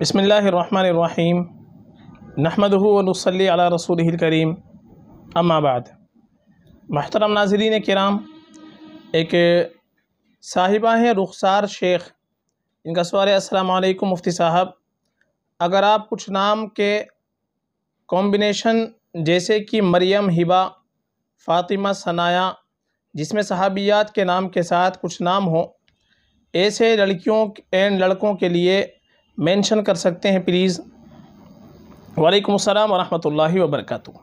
बसमीम अला रसूल करीम अम्माबाद महतरम नाजरीन कराम एक साहिबा हैं रुखसार शेख इनका सवाल अस्सलाम मुफ्ती साहब अगर आप कुछ नाम के कॉम्बिनेशन जैसे कि मरियम हिबा फ़ातिमा सनाया जिसमें सहाबियात के नाम के साथ कुछ नाम हो ऐसे लड़कियों एंड लड़कों के लिए मेंशन कर सकते हैं प्लीज़ वालेकुम अस्सलाम वरहमतुल्लाहि वबरकातुहू।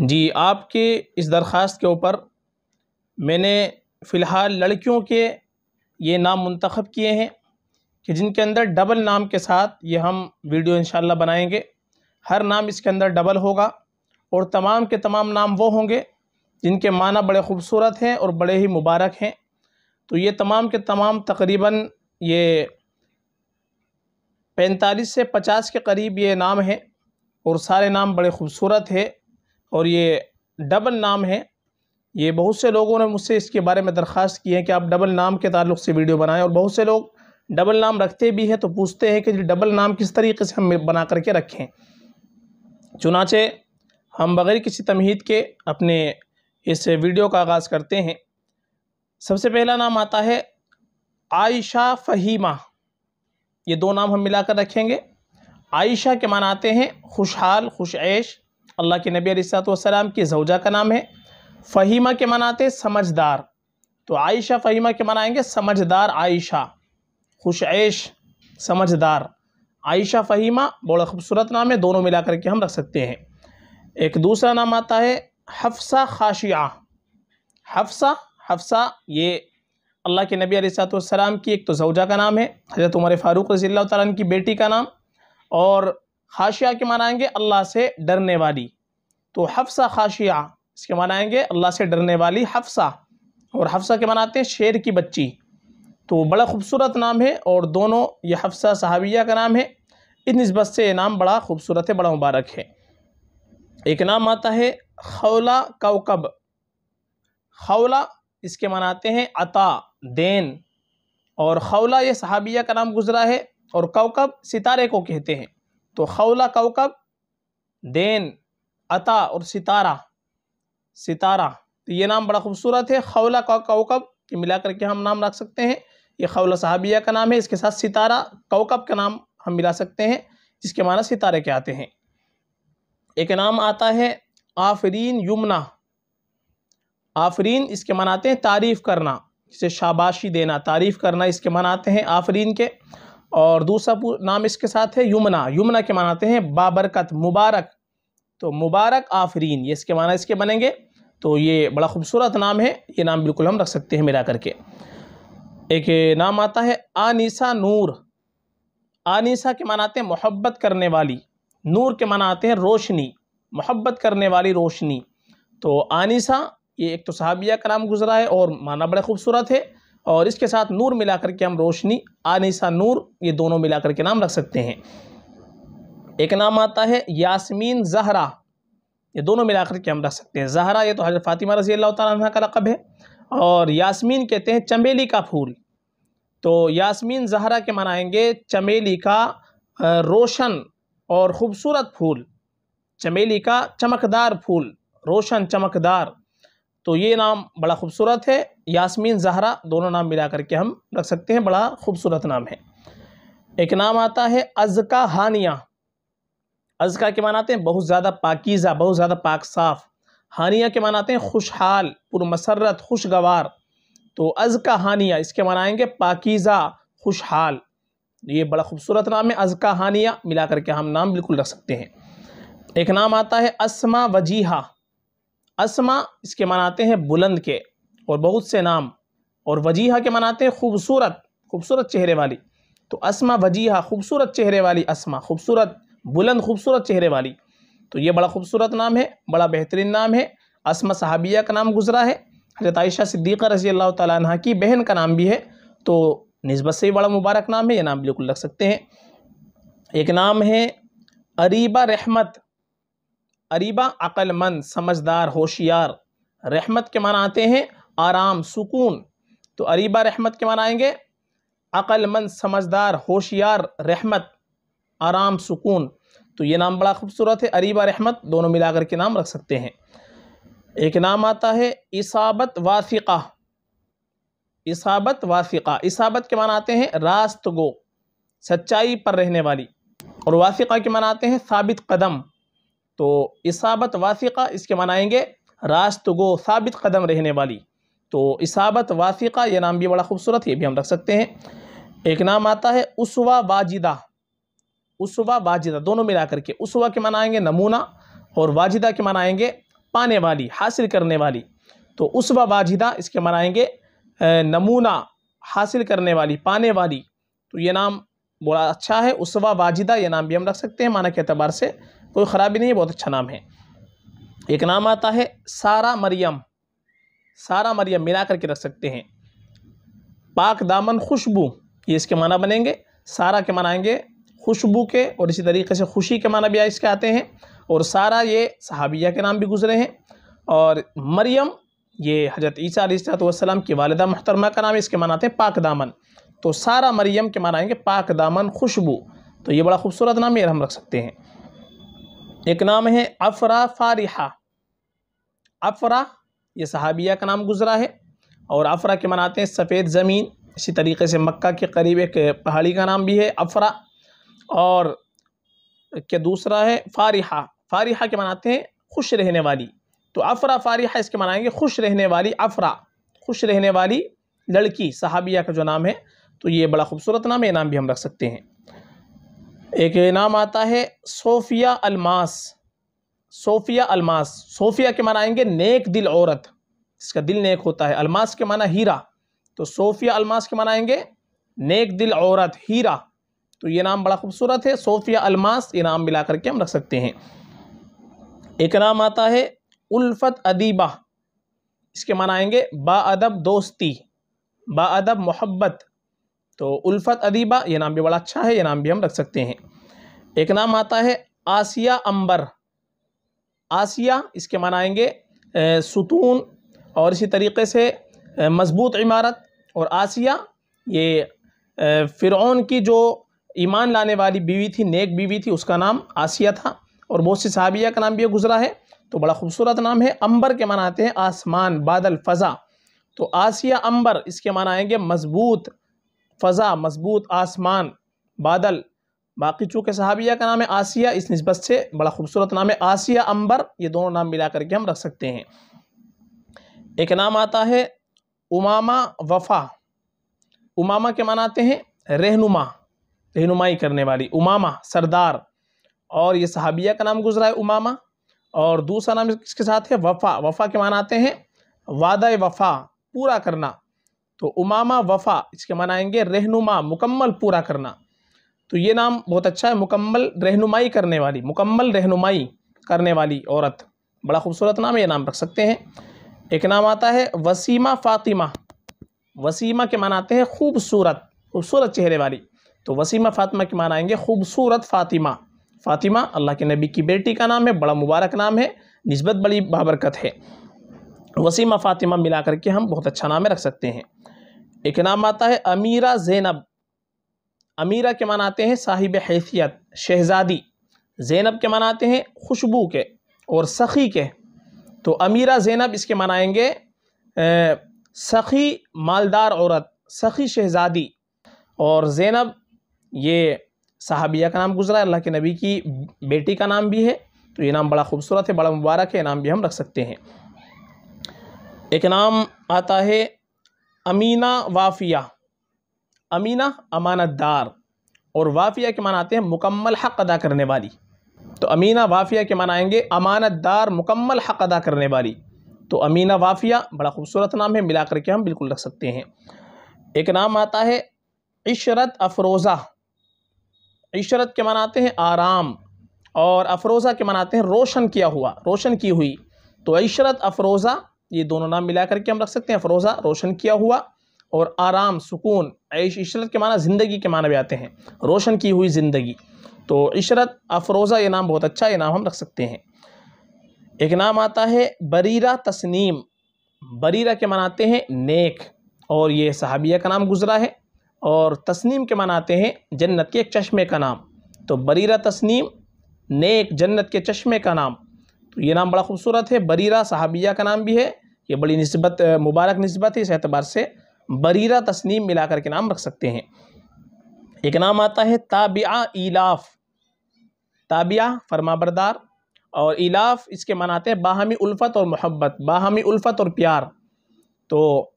जी, आपके इस दरख्वास्त के ऊपर मैंने फ़िलहाल लड़कियों के ये नाम मंतखब किए हैं कि जिनके अंदर डबल नाम के साथ ये हम वीडियो इंशाल्लाह बनाएँगे। हर नाम इसके अंदर डबल होगा और तमाम के तमाम नाम वो होंगे जिनके माना बड़े ख़ूबसूरत हैं और बड़े ही मुबारक हैं। तो ये तमाम के तमाम तकरीबन ये पैंतालीस से पचास के करीब ये नाम है और सारे नाम बड़े ख़ूबसूरत है और ये डबल नाम है। ये बहुत से लोगों ने मुझसे इसके बारे में दरख्वास्त की है कि आप डबल नाम के ताल्लुक़ से वीडियो बनाएँ और बहुत से लोग डबल नाम रखते भी हैं तो पूछते हैं कि डबल नाम किस तरीके से हम बना करके रखें। चुनाचे हम बग़ैर किसी तमहीद के अपने इस वीडियो का आगाज़ करते हैं। सबसे पहला नाम आता है आयशा फ़हीमा। ये दो नाम हम मिलाकर रखेंगे। आयशा के मान आते हैं, खुशहाल, खुशऐश। अल्लाह के नबी सलाम की जौजा का नाम है। फ़हीमा के मान आते हैं, समझदार। तो आयशा, फ़हीमा के मान आएँगे, समझदार आयशा। खुशऐश, समझदार। आयशा, फ़हीमा, बड़ा खूबसूरत नाम है, दोनों मिला करके हम रख सकते हैं। एक दूसरा नाम आता है, हफ्सा खाशिया। हफ्सा हफ्सा, ये अल्लाह के नबी सलाम की, एक तो जौजा का नाम है, हज़रत उमर फ़ारूक रज़ी तन की बेटी का नाम, और खाशिया के मानाएँगे अल्लाह से डरने वाली। तो हफ्सा खाशिया, इसके मानाएँगे अल्लाह से डरने वाली हफ्सा, और हफ्सा के मनाते हैं शेर की बच्ची। तो बड़ा खूबसूरत नाम है, और दोनों, ये हफ्सा सहाबिया का नाम है इस नस्बत से ये नाम बड़ा खूबसूरत है, बड़ा मुबारक है। एक नाम आता है खौला कौकब। खौला, इसके मनाते हैं अता। देन और खौला ये सहाबिया का नाम गुजरा है और कौकब सितारे को कहते हैं। तो खौला कौकब, देन अता और सितारा सितारा तो ये नाम बड़ा खूबसूरत है। खौला का, कौकब के मिला करके हम नाम रख सकते हैं। ये खौला सहाबिया का नाम है, इसके साथ सितारा कौकब का नाम हम मिला सकते हैं, जिसके माना सितारे के आते हैं। एक नाम आता है आफरीन युमना। आफरीन इसके मनाते हैं तारीफ़ करना। जिसे शाबाशी देना, तारीफ़ करना इसके मनाते हैं आफरीन के। और दूसरा नाम इसके साथ है युमना। युमना के मनाते हैं बाबरकत मुबारक। तो मुबारक आफरीन, ये इसके माना इसके बनेंगे। तो ये बड़ा खूबसूरत नाम है, ये नाम बिल्कुल हम रख सकते हैं मिला करके। एक नाम आता है आनीसा नूर। आनीसा के मानाते हैं मोहब्बत करने वाली। नूर के माना आते हैं रोशनी। मोहब्बत करने वाली रोशनी। तो आनिसा ये एक तो सहाबिया का नाम गुजरा है और माना बड़ा खूबसूरत है और इसके साथ नूर मिला करके हम रोशनी, आनिसा, नूर, ये दोनों मिला करके नाम रख सकते हैं। एक नाम आता है यासमीन जहरा। ये दोनों मिला करके हम रख सकते हैं। जहरा, ये तो हज़रत फ़ातिमा रज़ी अल्लाह तह का लकब है और यासमीन कहते हैं चमेली का फूल। तो यासमीन जहरा के मनाएँगे चमेली का रोशन और ख़ूबसूरत फूल। चमेली का चमकदार फूल, रोशन चमकदार। तो ये नाम बड़ा खूबसूरत है। यासमीन, जहरा दोनों नाम मिला करके हम रख सकते हैं। बड़ा खूबसूरत नाम है। एक नाम आता है अज़का हानिया। अज़का के मानाते हैं बहुत ज़्यादा पाकिज़ा, बहुत ज़्यादा पाक साफ़। हानिया के मानाते हैं खुशहाल, पुरमसरत, खुशगवार। तो अज़का हानिया, इसके मनाएँगे पाकिज़ा, खुशहाल। ये बड़ा खूबसूरत नाम है। अज़का हानिया मिला करके हम नाम बिल्कुल रख सकते हैं। एक नाम आता है असमा वजीहा। असमा इसके मनाते हैं बुलंद के, और बहुत से नाम, और वजीहा के मनाते हैं खूबसूरत खूबसूरत चेहरे वाली। तो असमा वजीहा, खूबसूरत चेहरे वाली असमा, खूबसूरत, बुलंद, खूबसूरत चेहरे वाली। तो ये बड़ा खूबसूरत नाम है, बड़ा बेहतरीन नाम है। असमा सहाबिया का नाम गुजरा है, हज़रत आयशा सिद्दीक़ा रज़ी अल्लाह तह की बहन का नाम भी है। तो नस्बत से ही बड़ा मुबारक नाम है, ये नाम बिल्कुल रख सकते हैं। एक नाम है अरीबा रहमत अरीबा अक्लमंद, समझदार, होशियार। रहमत के माना आते हैं आराम, सुकून। तो अरीबा रहमत के माना आएँगे, अक्लमंद, समझदार, होशियार, रहमत, आराम, सुकून। तो ये नाम बड़ा खूबसूरत है, अरीबा रहमत, दोनों मिलाकर के नाम रख सकते हैं। एक नाम आता है इसाबत वासिका। इसाबत वासिका। इसाबत के माना आते हैं रास्त गो, सच्चाई पर रहने वाली। और वासिका के माना आते हैं साबित कदम। तो इसाबत वासिका इसके मनाएँगे रास्त गो साबित कदम रहने वाली। तो इसाबत वासिका ये नाम भी बड़ा खूबसूरत ये भी हम रख सकते हैं। एक नाम आता है उसवा वाजिदा। उसवा वाजिदा, दोनों मिला करके। उसवा के मनाएँगे नमूना और वाजिदा के मनाएँगे पाने वाली, हासिल करने वाली। तो उसवा वाजिदा इसके मनाएँगे नमूना, हासिल करने वाली, पाने वाली। तो ये नाम बड़ा अच्छा है, उसवा वाजिदा ये नाम भी हम रख सकते हैं, माना के अतबार से। कोई ख़राबी नहीं है, बहुत अच्छा नाम है। एक नाम आता है सारा मरियम। सारा मरियम मिला करके रख सकते हैं। पाक दामन खुशबू, ये इसके माना बनेंगे। सारा के मनाएँगे खुशबू के, और इसी तरीके से खुशी के माना भी इसके आते हैं। और सारा ये सहाबिया के नाम भी गुजरे हैं। और मरियम, ये हज़रत ईसा वसलाम की वालदा मोहतरमा का नाम है इसके मानाते हैं, पाक दामन। तो सारा मरियम के मानाएँगे पाक दामन खुशबू। तो ये बड़ा खूबसूरत नाम ये हम रख सकते हैं। एक नाम है अफरा फारिहा। अफरा, ये सहाबिया का नाम गुजरा है और अफरा के मनाते हैं सफ़ेद ज़मीन। इसी तरीके से मक्का के करीब एक पहाड़ी का नाम भी है अफरा और क्या दूसरा है फारिहा। फारिहा के मनाते हैं खुश रहने वाली। तो अफरा, फारिहा इसके मनाएँगे खुश रहने वाली अफरा, खुश रहने वाली लड़की, सहाबिया का जो नाम है तो ये बड़ा खूबसूरत नाम है नाम भी हम रख सकते हैं। एक नाम आता है, Sophia Almas. Sophia Almas. Sophia के माना आएँगे नेक दिल औरत। इसका दिल नेक होता है। अलमास के माना हीरा। तो सोफिया अलमास के माना आएँगे नेक दिल औरत, हीरा। तो ये नाम बड़ा खूबसूरत है। सोफिया अलमास ये नाम मिला करके हम रख सकते हैं। एक नाम आता है उल्फत अदीबा। इसके माना आएँगे बाअदब दोस्ती, बाअदब मोहब्बत। तो उल्फत अदीबा, ये नाम भी बड़ा अच्छा है, ये नाम भी हम रख सकते हैं। एक नाम आता है आसिया अंबर। आसिया, इसके मनाएँगे सुतून, और इसी तरीके से मज़बूत इमारत, और आसिया, ये फ़िरौन की जो ईमान लाने वाली बीवी थी, नेक बीवी थी, उसका नाम आसिया था, और बहुत सी साहबिया का नाम भी गुजरा है तो बड़ा खूबसूरत नाम है। अंबर के माना मनाते हैं आसमान, बादल, फ़ज़ा। तो आसिया अंबर, इसके मनाएँगे मज़बूत फ़ज़ा, मज़बूत आसमान, बादल। बाकी चूँकि सहाबिया का नाम है आसिया, इस नस्बत से बड़ा खूबसूरत नाम है आसिया अंबर। ये दोनों नाम मिला करके हम रख सकते हैं। एक नाम आता है उमामा वफ़ा। उमामा के मानाते हैं रहनुमा, रहनुमाई करने वाली। उमामा, सरदार। और ये सहाबिया का नाम गुजरा है उमामा। और दूसरा नाम इसके साथ है वफ़ा। वफ़ा के मानाते हैं वादा वफ़ा पूरा करना। तो उमामा वफ़ा, इसके मनाएँगे रहनुमा, मुकम्मल पूरा करना। तो ये नाम बहुत अच्छा है, मुकम्मल रहनुमाई करने वाली, मुकम्मल रहनुमाई करने वाली औरत। बड़ा खूबसूरत नाम ये नाम रख सकते हैं। एक नाम आता है वसीमा फ़ातिमा। वसीमा के मान आते हैं खूबसूरत खूबसूरत चेहरे वाली। तो वसीमा फ़ातिमा के मान आएँगे खूबसूरत फ़ातिमा। फ़ातिमा, अल्लाह के नबी की बेटी का नाम है, बड़ा मुबारक नाम है, नस्बत बड़ी बाबरकत है। वसीमा फ़ातिमा मिला करके हम बहुत अच्छा नाम रख सकते हैं। एक नाम आता है अमीरा जैनब। अमीरा के मानाते हैं साहिब हैसियत, शहज़ादी। ज़ैनब के मानाते हैं खुशबू के और सखी के। तो अमीरा ज़ैनब इसके मनाएँगे सखी मालदार औरत, सखी शहज़ादी। और ज़ैनब, ये सहाबिया का नाम गुजरा है, अल्लाह के नबी की बेटी का नाम भी है। तो ये नाम बड़ा खूबसूरत है, बड़ा मुबारक है, नाम भी हम रख सकते हैं। एक नाम आता है अमीना वाफिया। अमीना अमानतदार। और वाफिया के माना आते हैं मुकम्मल हक़ अदा करने वाली। तो अमीना वाफिया के मानाएँगे अमानतदार, मुकम्मल हक़ अदा करने वाली। तो अमीना वाफिया, बड़ा खूबसूरत नाम है, मिला करके हम बिल्कुल रख सकते हैं। एक नाम आता है इशरत अफरोज़ा। इशरत के माना मनाते हैं आराम। और अफरोज़ा के मनाते हैं रोशन किया हुआ, रोशन की हुई। तो इशरत अफरोज़ा ये दोनों नाम मिला करके हम रख सकते हैं। अफरोज़ा रोशन किया हुआ और आराम, सुकून, ऐश, इशरत के माना ज़िंदगी के माना भी आते हैं। रोशन की हुई ज़िंदगी। तो इशरत अफरोज़ा ये नाम बहुत अच्छा ये नाम हम रख सकते हैं। एक नाम आता है बरीरा तस्नीम। बरीरा के मनाते हैं नेक और ये सहाबिया का नाम गुजरा है और तस्नीम के मनाते हैं जन्नत के एक चश्मे का नाम। तो बरीरा तस्नीम, नेक जन्नत के चश्मे का नाम। तो ये नाम बड़ा खूबसूरत है। बरीरा साहबिया का नाम भी है। ये बड़ी नस्बत मुबारक नस्बत है। इस एतबार से बरीरा तस्नीम मिलाकर के नाम रख सकते हैं। एक नाम आता है ताबिया इलाफ। ताबिया फरमाबरदार और इलाफ इसके मनाते हैं बाहमी उल्फत और मोहब्बत, बाहमी उल्फत और प्यार। तो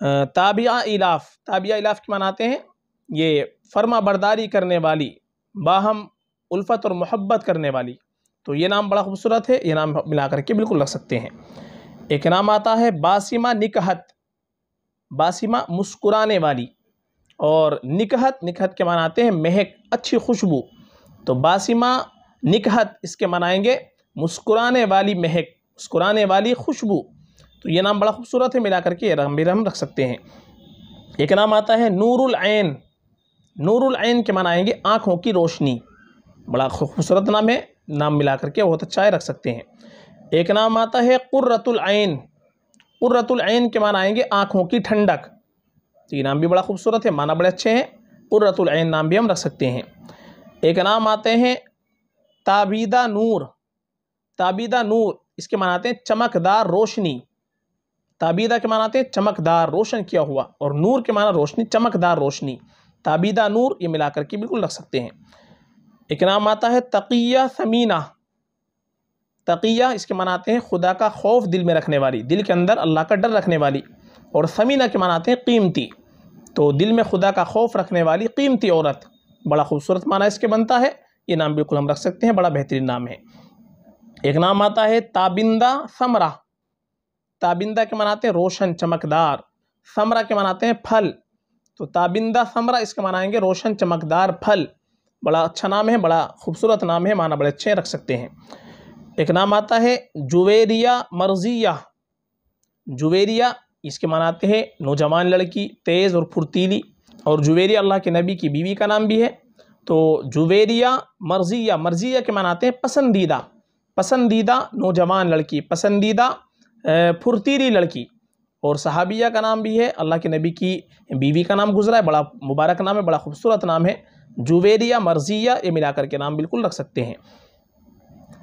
ताबिया इलाफ ताबिया इलाफ के मनाते हैं। ये फर्मा बरदारी करने वाली, बाहम उल्फत और मोहब्बत करने वाली। तो ये नाम बड़ा खूबसूरत है, ये नाम मिला करके बिल्कुल रख सकते हैं। एक नाम आता है बासिमा निकहत, बासिमा मुस्कुराने वाली और निकहत निकहत के मानाते हैं महक, अच्छी खुशबू। तो बासिमा निकहत इसके मनाएँगे मुस्कुराने वाली महक, मुस्कुराने वाली खुशबू। तो ये नाम बड़ा खूबसूरत है, मिला करके भी हम रख सकते हैं। एक नाम आता है नूरुल ऐन नूरुल ऐन के मनाएँगे आँखों की रोशनी। बड़ा खूबसूरत नाम है नाम मिला करके बहुत अच्छा है, रख सकते हैं। एक नाम आता है कुर्रतुल ऐन। कुर्रतुल ऐन के माना आएँगे आँखों की ठंडक। तो ये नाम भी बड़ा खूबसूरत है, माना बड़े अच्छे हैं। कुर्रतुल ऐन नाम भी हम रख सकते हैं। एक नाम आते हैं ताबीदा नूर। ताबीदा नूर, इसके मानाते हैं चमकदार रोशनी। ताबीदा के मानाते हैं चमकदार रोशन किया हुआ, और नूर के माना रोशनी, चमकदार रोशनी। ताबीदा नूर ये मिला करके बिल्कुल रख सकते हैं। एक नाम आता है तकिया समीना। तकिया इसके मनाते हैं खुदा का खौफ दिल में रखने वाली, दिल के अंदर अल्लाह का डर रखने वाली, और समीना के मनाते हैं कीमती। तो दिल में खुदा का खौफ रखने वाली कीमती औरत, बड़ा खूबसूरत माना इसके बनता है। ये नाम बिल्कुल हम रख सकते हैं, बड़ा बेहतरीन नाम है। एक नाम आता है ताबिंदा समरा। ताबिंदा के मनाते हैं रोशन, चमकदार। समरा के मनाते हैं फल। तो ताबिंदा समरा इसके मनाएँगे रोशन, चमकदार फल। बड़ा अच्छा नाम है, बड़ा खूबसूरत नाम है, माना बड़े अच्छे रख सकते हैं। एक नाम आता है जुवेरिया मर्जिया। जुवेरिया, इसके मानाते हैं नौजवान लड़की, तेज़ और फुर्तीली। और जुवेरिया अल्लाह के नबी की बीवी का नाम भी है। तो जुवेरिया मर्जिया मर्जिया के मानाते हैं पसंदीदा। पसंदीदा नौजवान लड़की, पसंदीदा फुर्तीली लड़की। और सहाबिया का नाम भी है, अल्लाह के नबी की बीवी का नाम गुजरा है, बड़ा मुबारक नाम है, बड़ा खूबसूरत नाम है। जुवेरिया मर्जिया ये मिलाकर के नाम बिल्कुल रख सकते हैं।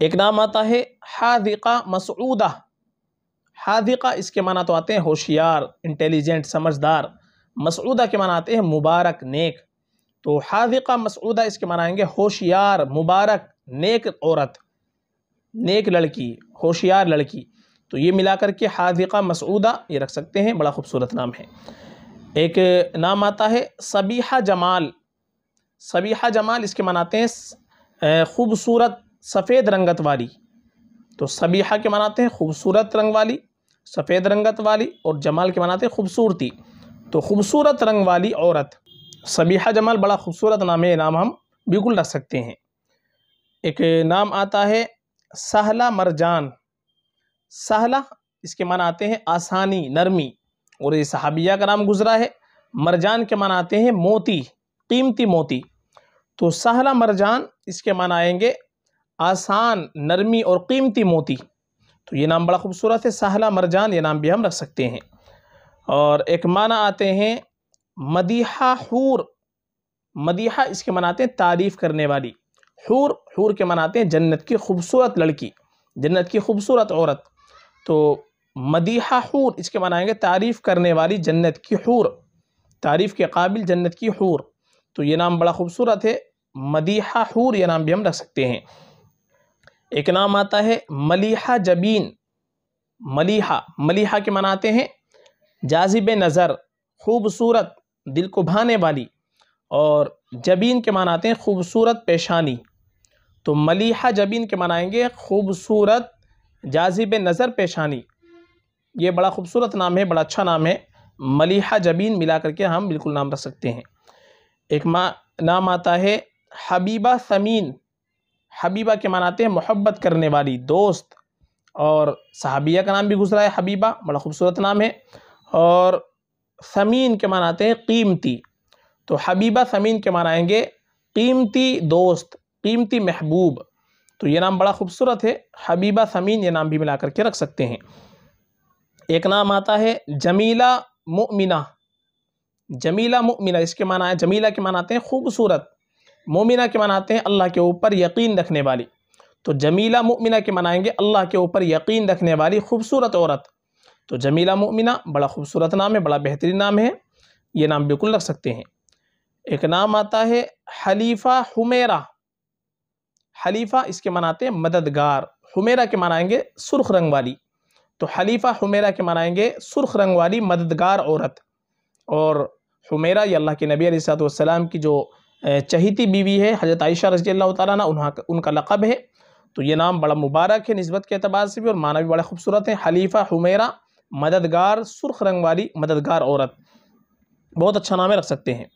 एक नाम आता है हादिका मसूदा। हादिका इसके माना तो आते हैं होशियार इंटेलिजेंट समझदार। मसूदा के माना आते हैं मुबारक, नेक। तो हादिका मसूदा इसके माना आएँगे होशियार, मुबारक, नेक औरत। नेक लड़की, होशियार लड़की। तो ये मिलाकर के हादिका मसूदा ये रख सकते हैं, बड़ा खूबसूरत नाम है। एक नाम आता है सबीहा जमाल। सबीहा जमाल, इसके मनाते हैं खूबसूरत सफ़ेद रंगत वाली। तो सबीहा के मनाते हैं खूबसूरत रंग वाली, सफ़ेद रंगत वाली और जमाल के मनाते हैं खूबसूरती। तो खूबसूरत रंग वाली औरत, सबीहा जमाल बड़ा खूबसूरत नाम है, नाम हम बिल्कुल रख सकते हैं। एक नाम आता है सहला मरजान। सहला, इसके मनाते हैं आसानी, नरमी। और ये सहाबिया का नाम गुजरा है। मरजान के मनाते हैं मोती। कीमती मोती। तो सहला मरजान, इसके माना आएँगे आसान, नरमी और कीमती मोती। तो ये नाम बड़ा खूबसूरत है, सहला मरजान, ये नाम भी हम रख सकते हैं। और एक माना आते हैं, मदीहा हूर। मदीहा इसके मनाते हैं तारीफ़ करने वाली। हूर हूर के मनाते हैं जन्नत की खूबसूरत लड़की, जन्नत की खूबसूरत औरत। तो मदीहा हूर, इसके मनाएँगे तारीफ़ करने वाली जन्नत की हूर। तारीफ़ के काबिल जन्नत की हूर। तो ये नाम बड़ा खूबसूरत है। मदीहा हूर ये नाम भी हम रख सकते हैं। एक नाम आता है मलिहा जबीन। मलिहा मलिहा के मनाते हैं। जाजिब नज़र, खूबसूरत, दिल को भाने वाली। और जबीन के मनाते हैं खूबसूरत पेशानी। तो मलिहा जबीन के मनाएँगे खूबसूरत, जाजिब नज़र पेशानी। ये बड़ा खूबसूरत नाम है, बड़ा अच्छा नाम है। मलिहा जबीन मिला करके हम बिल्कुल नाम रख सकते हैं। एक मा, नाम आता है हबीबा समीन। हबीबा के मानाते हैं मोहब्बत करने वाली दोस्त। और सहाबिया का नाम भी गुजरा है हबीबा, बड़ा खूबसूरत नाम है। और समीन के मानाते हैं कीमती। तो हबीबा समीन के मानाएँगे कीमती दोस्त, कीमती महबूब। तो ये नाम बड़ा खूबसूरत है। हबीबा समीन ये नाम भी मिला करके रख सकते हैं। एक नाम आता है जमीला मुमिना। जमीला मुमिना इसके माना है, जमीला के माना आते हैं खूबसूरत। मोमिना के मनाते हैं अल्लाह के ऊपर यकीन रखने वाली। तो जमीला मुमिना के मनाएँगे अल्लाह के ऊपर यकीन रखने वाली खूबसूरत औरत। तो जमीला मुमिना बड़ा खूबसूरत नाम है, बड़ा बेहतरीन नाम है। ये नाम बिल्कुल रख सकते हैं। एक नाम आता है हलीफ़ा हुमेरा। हलीफ़ा इसके मनाते हैं मददगार। हुमेरा के मनाएँगे सुर्ख रंग वाली। तो हलीफ़ा हुमेरा के मनाएँगे सुर्ख रंग वाली मददगार औरत। और हुमेरा, ये अल्लाह के नबी सलाम की जो चहीती बीवी है, हज़रत आयशा रज़ी अल्लाह उन्हा, उनका लक़ब है। तो ये नाम बड़ा मुबारक है नस्बत के अतबार से भी और माना भी बड़ा खूबसूरत है। हलीफ़ा हुमेरा, मददगार, सुर्ख रंग वाली, मददगार औरत। बहुत अच्छा नाम रख सकते हैं।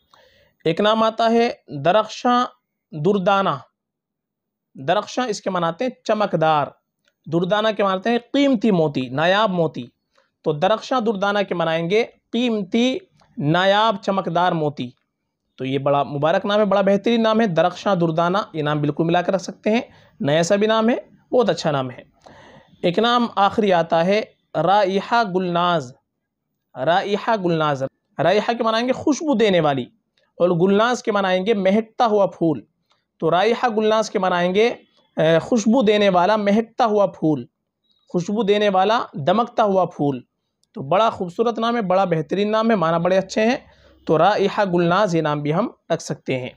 एक नाम आता है, दरख्शा दुर्दाना। दरख्शा इसके मनाते हैं चमकदार। दुर्दाना के मानते हैं कीमती मोती, नायाब मोती। तो दरख्शा दुर्दाना के मनाएँगे, कीमती नायाब चमकदार मोती। तो ये बड़ा मुबारक नाम है, बड़ा बेहतरीन नाम है। दरख्शा दुर्दाना, ये नाम बिल्कुल मिला कर रख सकते हैं। नया सा भी नाम है, बहुत अच्छा नाम है। एक नाम आखिरी आता है, राइहा गुलनाज। राइहा गुलनाज, राइहा के मनाएँगे खुशबू देने वाली और गुलनाज के मनाएँगे महकता हुआ फूल। तो राइहा गुलनाज के मनाएँगे खुशबू देने वाला, महकता हुआ फूल। खुशबू देने वाला, दमकता हुआ फूल। तो बड़ा खूबसूरत नाम है, बड़ा बेहतरीन नाम है, माना बड़े अच्छे हैं। तो राइहा गुलनाज ये नाम भी हम रख सकते हैं।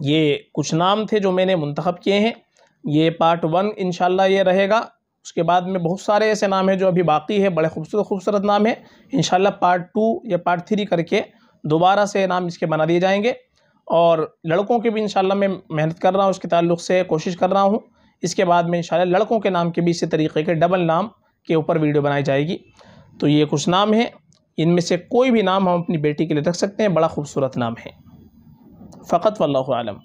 ये कुछ नाम थे जो मैंने मंतखब किए हैं। ये पार्ट वन इन ये रहेगा। उसके बाद में बहुत सारे ऐसे नाम हैं जो अभी बाकी है, बड़े खूबसूरत खूबसूरत नाम है। इन पार्ट टू या पार्ट थ्री करके दोबारा से नाम इसके बना दिए जाएँगे। और लड़कों के भी इंशाल्लाह मैं मेहनत कर रहा हूँ उसके ताल्लुक़ से कोशिश कर रहा हूँ। इसके बाद में इंशाल्लाह लड़कों के नाम के भी इसी तरीके के डबल नाम के ऊपर वीडियो बनाई जाएगी। तो ये कुछ नाम हैं। इनमें से कोई भी नाम हम अपनी बेटी के लिए रख सकते हैं। बड़ा खूबसूरत नाम है। फ़कत वल्लम